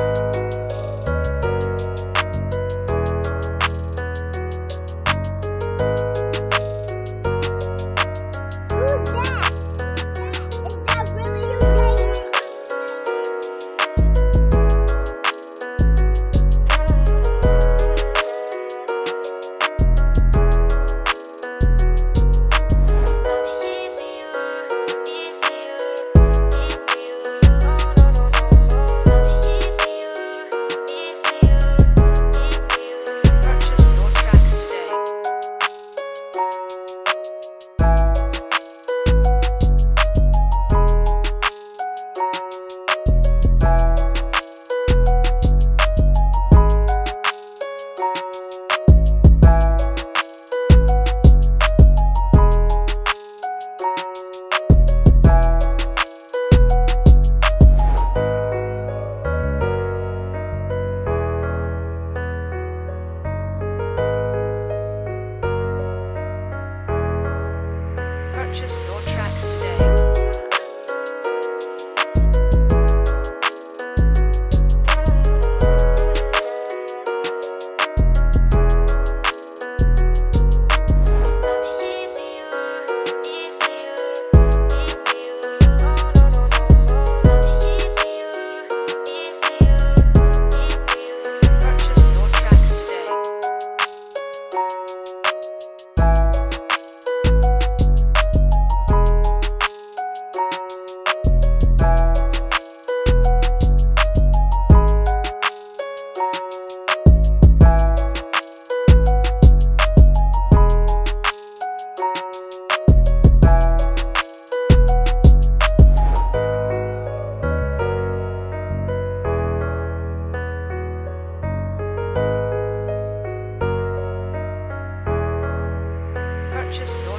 Música Purchase Today.